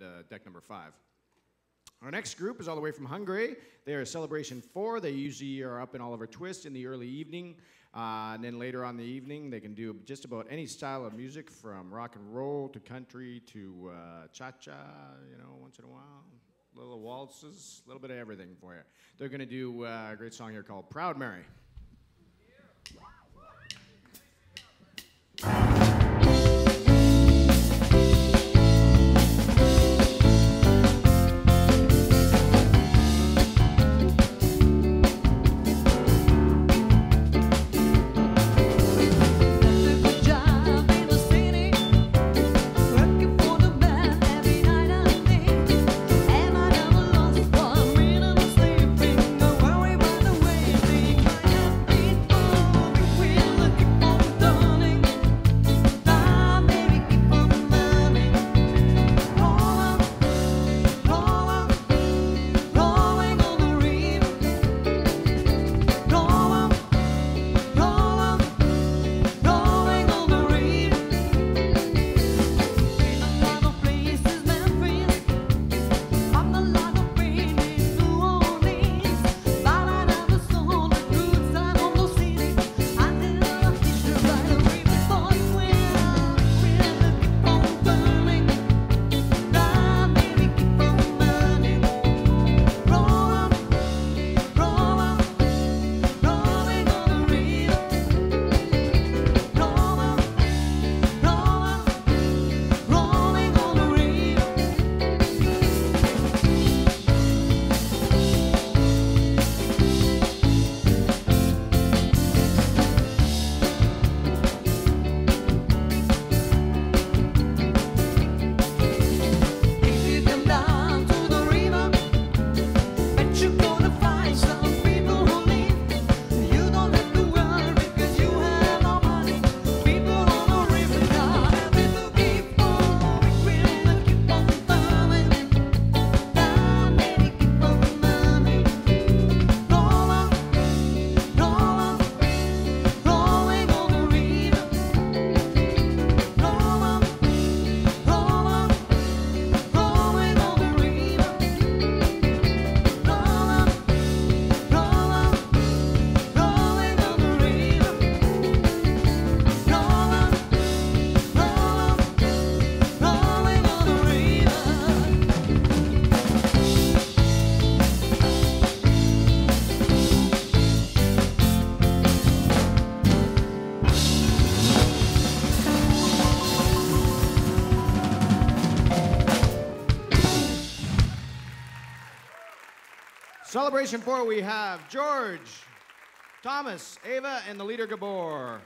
Uh, deck number five. Our next group is all the way from Hungary. They are Celebration 4. They usually are up in Oliver Twist in the early evening. Uh, and then later on the evening, they can do just about any style of music from rock and roll to country to uh, cha cha, you know, once in a while. Little waltzes, a little bit of everything for you. They're going to do uh, a great song here called Proud Mary. Celebration 4, we have George, Thomas, Ava, and the leader Gabor.